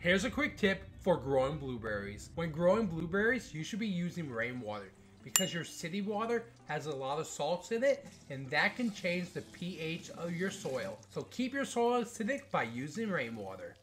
Here's a quick tip for growing blueberries. When growing blueberries, you should be using rainwater because your city water has a lot of salts in it and that can change the pH of your soil. So keep your soil acidic by using rainwater.